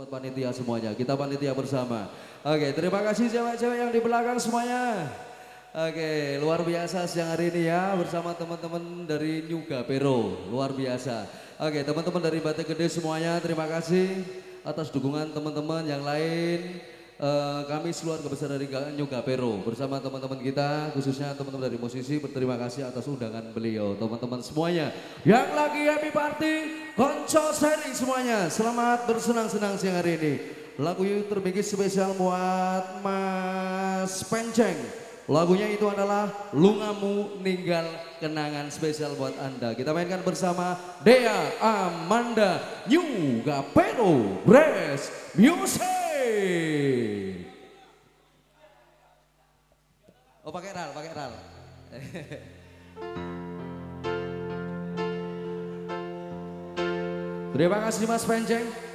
buat panitia semuanya. Kita panitia bersama. Oke, terima kasih cewek-cewek yang di belakang semuanya. Oke, luar biasa siang hari ini ya bersama teman-teman dari New Gapero. Luar biasa. Oke, teman-teman dari Batik Gede semuanya terima kasih atas dukungan teman-teman yang lain. Uh, kami seluruh besar dari New Gapero bersama teman-teman kita khususnya teman-teman dari musisi berterima kasih atas undangan beliau. Teman-teman semuanya yang lagi happy party konco seri semuanya. Selamat bersenang-senang siang hari ini. Lagu yang terbikin spesial buat Mas Penceng. Lagunya itu adalah Lungamu Ninggal Kenangan spesial buat Anda. Kita mainkan bersama Dea Amanda New Gapero Bres Music Oh pakai ral, pakai ral. Terima kasih Mas Penceng.